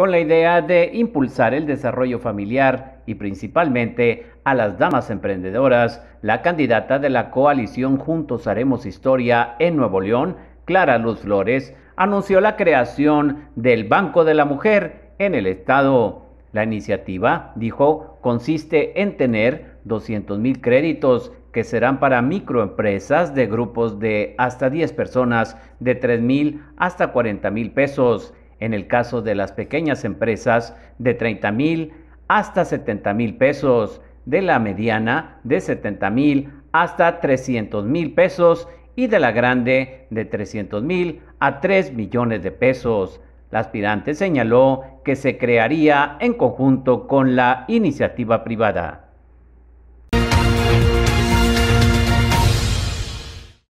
con la idea de impulsar el desarrollo familiar y principalmente a las damas emprendedoras, la candidata de la coalición Juntos Haremos Historia en Nuevo León, Clara Luz Flores, anunció la creación del Banco de la Mujer en el Estado. La iniciativa, dijo, consiste en tener 200 mil créditos que serán para microempresas de grupos de hasta 10 personas, de 3 mil hasta 40 mil pesos. En el caso de las pequeñas empresas, de 30 mil hasta 70 mil pesos. De la mediana, de 70 mil hasta 300 mil pesos. Y de la grande, de 300 mil a 3 millones de pesos. La aspirante señaló que se crearía en conjunto con la iniciativa privada.